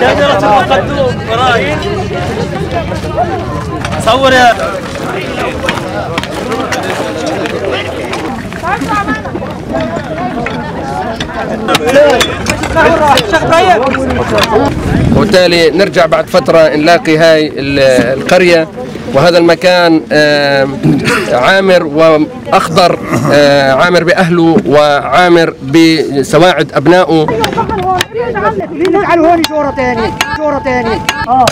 شجرة التقدم وراي صور يا وبالتالي نرجع بعد فترة نلاقي هاي ال- القرية. وهذا المكان عامر وأخضر عامر بأهله وعامر بسواعد أبنائه. تعالوا هون شورة تاني شورة تاني آه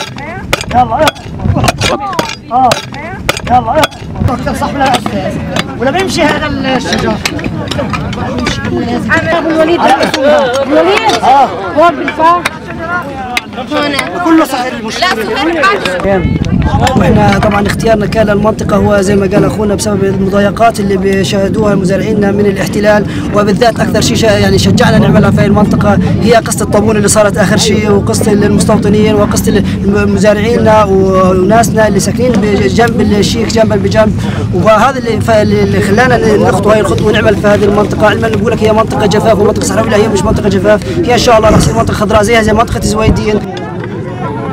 يلا. آه يلا يلا. صح ولا أستاذ ولا بيمشي هذا الشجر ابو الوليد ابو الوليد آه هون بالفار كله صحيح المشكلة. وإحنا طبعا اختيارنا كان للمنطقه هو زي ما قال أخونا بسبب المضايقات اللي بيشاهدوها مزارعينا من الاحتلال وبالذات أكثر شيء يعني شجعنا نعملها في هاي المنطقة هي قصة الطابون اللي صارت آخر شيء وقصة المستوطنين وقصة مزارعينا وناسنا اللي ساكنين بجنب الشيخ جنبا بجنب. وهذا اللي خلانا نخطو هاي الخطوة ونعمل في هذه المنطقة. علما بقول لك هي منطقة جفاف ومنطقة صحراوية هي مش منطقة جفاف. هي إن شاء الله راح تصير منطقه خضراء زيها زي منطقة زويدين